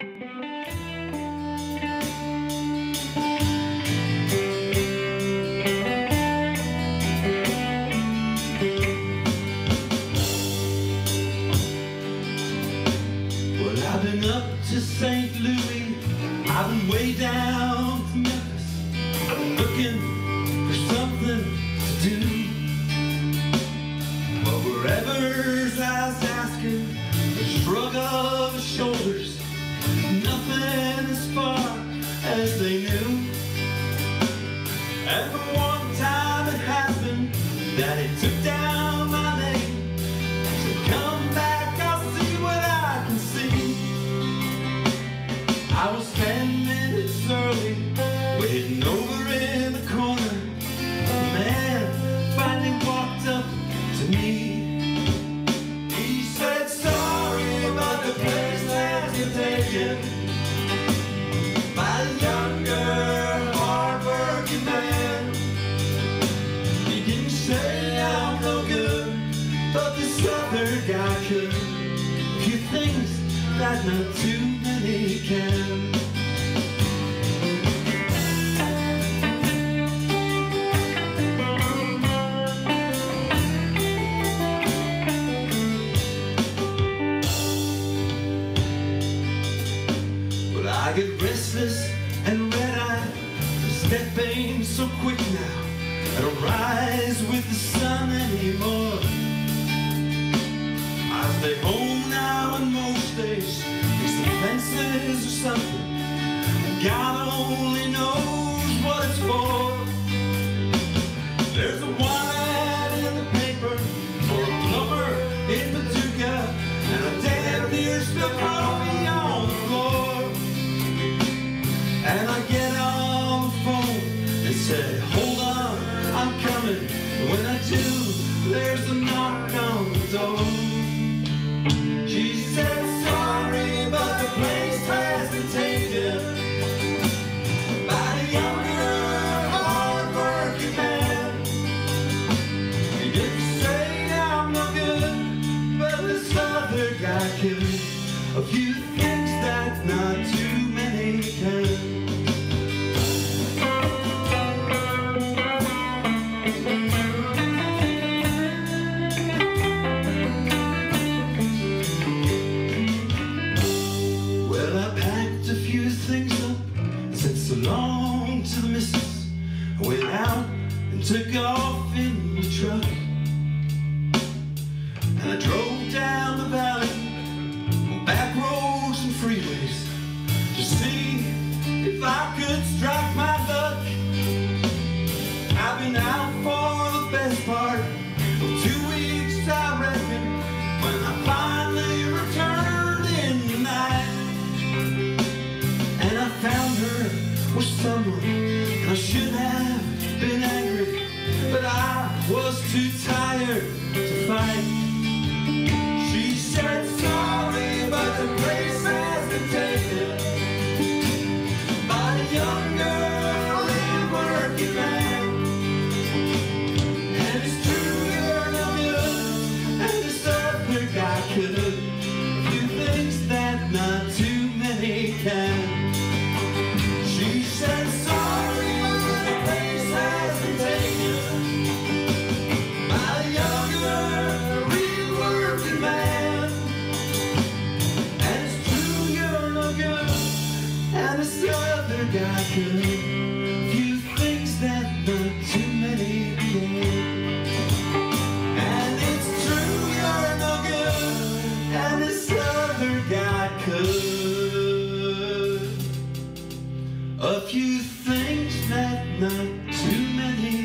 to St. Louis. I've been way down to Memphis. I've looking for something to do. But wherever I was asking, the shrug of the shoulders, And one time it happened that it took down my name. Come back, I'll see what I can see. I was things that not too many can. I get restless and red-eyed. The step ain't so quick now. I don't rise with the sun anymore. I stay home fences or something. God only knows what it's for. There's a wine in the paper for a plumber in Paducah, and a damn near spilled coffee on the floor. And I get on the phone and say, hold on, I'm coming. When I do, there's a knock went out and took off in the truck. And I drove down the valley, back roads and freeways to see if I could strike was too tired to fight. Few things that not too many And it's true you're good And this other guy could A few things that not too many